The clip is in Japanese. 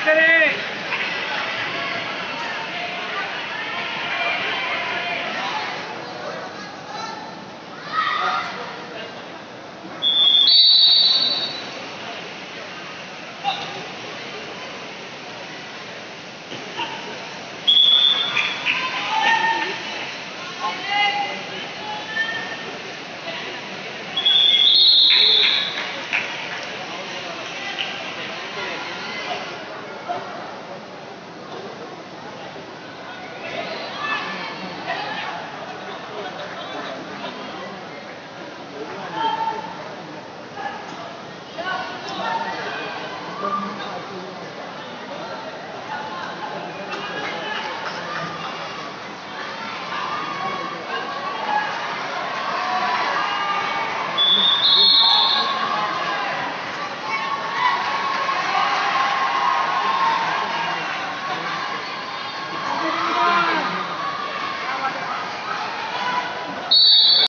来た